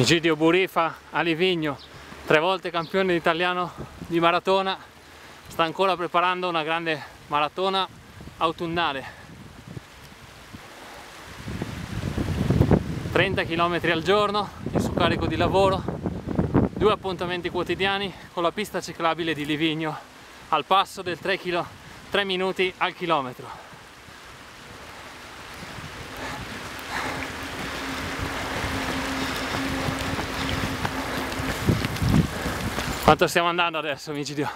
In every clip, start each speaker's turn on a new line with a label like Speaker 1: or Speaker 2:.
Speaker 1: Egidio Burifa a Livigno, tre volte campione italiano di maratona, sta ancora preparando una grande maratona autunnale. 30 km al giorno, il suo carico di lavoro, due appuntamenti quotidiani con la pista ciclabile di Livigno al passo del 3, km, 3 minuti al chilometro. Quanto stiamo andando adesso, amici Dio?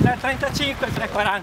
Speaker 2: 3.35, 3.40.